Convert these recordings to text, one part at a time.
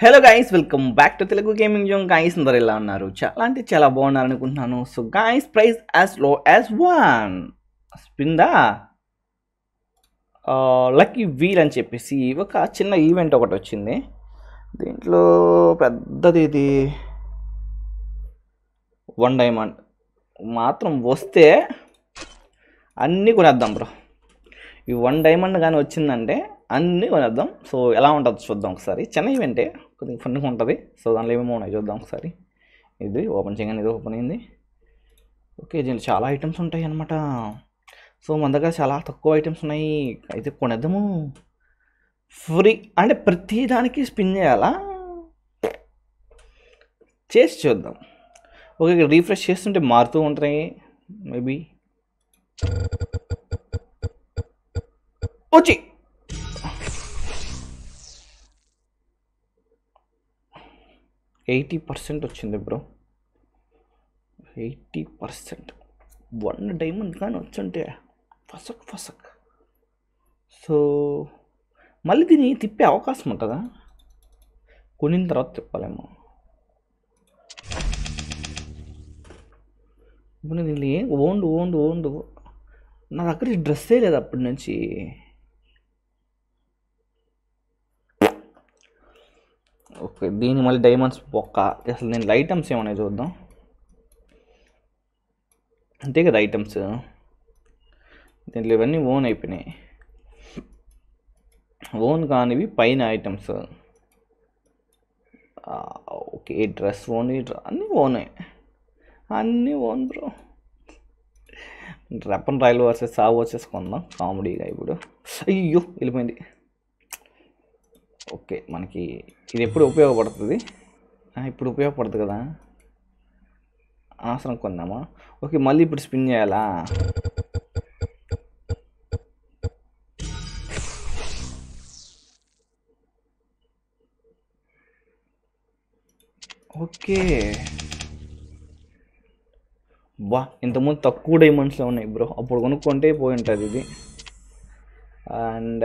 Hello guys welcome back to Telugu gaming zone guys అందరు ఎలా ఉన్నారు? చాలా అంటే చాలా బాగున్నారు అనుకుంటున్నాను సో గాయస్ ప్రైస్ యాజ్లో యాజ్ వన్ స్పిందా లక్కీ వీల్ అని చెప్పేసి ఒక చిన్న ఈవెంట్ ఒకటి వచ్చింది. దీంట్లో పెద్దది ఇది వన్ డైమండ్ మాత్రం వస్తే అన్నీ కొనేద్దాం బ్రో. ఈ వన్ డైమండ్ కానీ వచ్చిందంటే అన్నీ కొనేద్దాం. సో ఎలా ఉంటుందో చూద్దాం ఒకసారి. చిన్న ఈవెంటే కొద్దిగా ఫన్గా ఉంటుంది. సో దానిలో ఏమేమి ఉన్నాయి చూద్దాం ఒకసారి. ఇది ఓపెన్ చేయగానే ఇది ఓపెన్ అయింది. ఓకే దీనిలో చాలా ఐటమ్స్ ఉంటాయి అన్నమాట. సో మన దగ్గర చాలా తక్కువ ఐటమ్స్ ఉన్నాయి. అయితే కొనేద్దాము. ఫ్రీ అంటే ప్రతి దానికి స్పిన్ చేయాలా? చేసి చూద్దాం. ఓకే రీఫ్రెష్ చేస్తుంటే మారుతూ ఉంటాయి. మేబీ. వచ్చి ఎయిటీ పర్సెంట్ వచ్చింది bro. Eighty percent. One diamond కానీ వచ్చుంటే ఫసక్ ఫసక్. సో మళ్ళీ దీన్ని తిప్పే అవకాశం ఉంటుందా? కొనిన తర్వాత తిప్పాలేమో. ఇప్పుడు దీన్ని ఓండు ఓండు ఓండు నా దగ్గర డ్రెస్సే లేదు అప్పటి నుంచి. ఓకే దీని మళ్ళీ డైమండ్స్ బొక్క అసలు నేను ఐటమ్స్ ఏమన్నా చూద్దాం. అంతే కదా ఐటమ్స్ దీంట్లో ఇవన్నీ ఓన్ అయిపోయినాయి. ఓన్ కానివి పైన ఐటమ్స్ ఓకే డ్రెస్ ఓన్ అన్నీ ఓనే అన్నీ ఓన్ బ్రో రెపన్ రాయల్ వర్సెస్ సాగు వచ్చేసుకుందాం కామెడీగా ఇప్పుడు. అయ్యో వెళ్ళిపోయింది. ఓకే మనకి ఇది ఎప్పుడు ఉపయోగపడుతుంది? ఇప్పుడు ఉపయోగపడుతుంది కదా. అనవసరం కొందామా? ఓకే మళ్ళీ ఇప్పుడు స్పిన్ చేయాలా? ఓకే. బా ఇంతకుముందు తక్కువ డైమండ్స్లో ఉన్నాయి బ్రో. అప్పుడు కొనుక్కుంటే పోయి ఉంటుంది ఇది. అండ్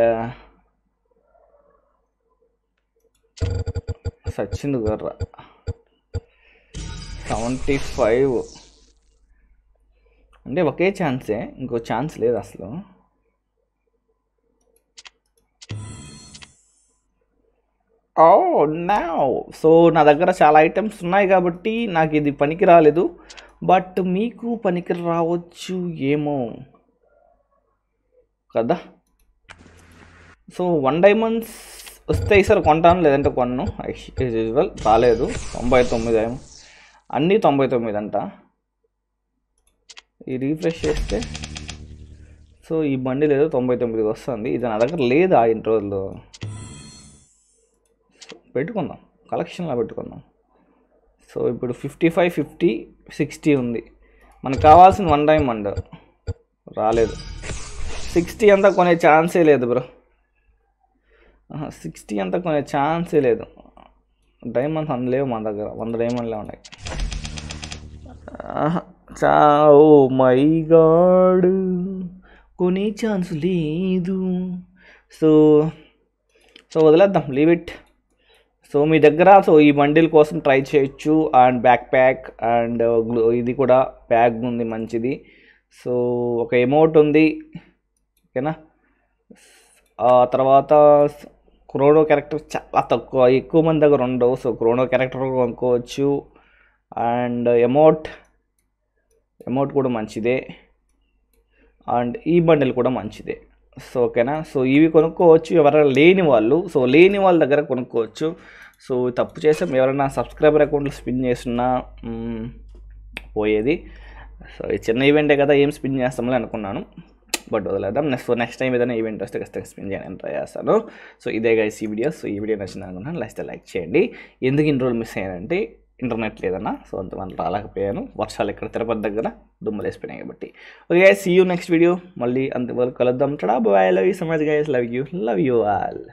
సచ్చింది గర్ర సెవెంటీ ఫైవ్. అంటే ఒకే ఛాన్సే ఇంకో ఛాన్స్ లేదు అసలు. ఓ నా సో నా దగ్గర చాలా ఐటమ్స్ ఉన్నాయి కాబట్టి నాకు ఇది పనికి రాలేదు. బట్ మీకు పనికి రావచ్చు ఏమో. కదా? సో వన్ డైమండ్స్ వస్తే ఈసారి కొంటాను లేదంటే కొన్ను. యాజ్ యూజువల్ రాలేదు తొంభై తొమ్మిది ఏమో. అన్నీ తొంభై తొమ్మిది అంట ఈ రీఫ్రెష్ చేస్తే సో ఈ బండి లేదు తొంభై తొమ్మిదికి వస్తుంది. ఇది నా దగ్గర లేదు ఆ ఇన్ని పెట్టుకుందాం. కలెక్షన్లో పెట్టుకుందాం. సో ఇప్పుడు ఫిఫ్టీ ఫైవ్ ఫిఫ్టీ సిక్స్టీ ఉంది. మనకు కావాల్సిన వన్ టైం అండ్ రాలేదు. సిక్స్టీ అంతా కొనే ఛాన్సే లేదు బ్రో సిక్స్టీ అంతా కొనే ఛాన్సే లేదు. డైమండ్స్ అంత లేవు మన దగ్గర. వంద డైమండ్లే ఉన్నాయి. ఆహా, చా ఓ మై గాడ్. కొనే ఛాన్స్ లేదు. సో సో వదిలేద్దాం. లీవ్ ఇట్ సో మీ దగ్గర సో ఈ బండిల్ కోసం ట్రై చేయొచ్చు. And back pack and uh, ఇది కూడా బ్యాగ్ ఉంది మంచిది. సో ఒక అమౌంట్ ఉంది. ఓకేనా? ఆ తర్వాత క్రోనో క్యారెక్టర్ చాలా తక్కువ ఎక్కువ మంది దగ్గర ఉండవు. సో క్రోనో క్యారెక్టర్ కొనుక్కోవచ్చు. అండ్ ఎమౌట్ ఎమౌట్ కూడా మంచిదే. అండ్ ఈ బండిల్ కూడా మంచిదే. సో ఓకేనా సో ఇవి కొనుక్కోవచ్చు. ఎవరైనా లేని వాళ్ళు సో లేని వాళ్ళ దగ్గర కొనుక్కోవచ్చు. సో తప్పు చేసాం. ఎవరైనా సబ్స్క్రైబర్ అకౌంట్లో స్పిన్ చేస్తున్నా పోయేది. సో ఈ చిన్న ఈవెంటే కదా ఏం స్పిన్ చేస్తామని అనుకున్నాను. బట్ వదిలేద్దాం నెక్స్ట్ నెక్స్ట్ టైం ఏదైనా ఈవెంట్ వస్తే ఖచ్చితంగా ఎక్స్ప్లెయిన్ చేయడానికి ట్రై చేస్తాను. సో ఇదే గైస్ ఈ వీడియో సో ఈ వీడియో నచ్చింది అనుకున్నాను లైక్ లైక్ చేయండి. ఎందుకు ఇన్ని రోజులు మిస్ అయ్యానంటే ఇంటర్నెట్ లేదన్నా సో అంతమంది రాలేకపోయాను. వర్షాలు ఇక్కడ తిరుపతి దగ్గర దుమ్మలు వేసిపోయినాయి కాబట్టి. Okay see you next video మళ్ళీ అంతవరకు కలుద్దాం. Ta-da bye love you so much guys love you love you all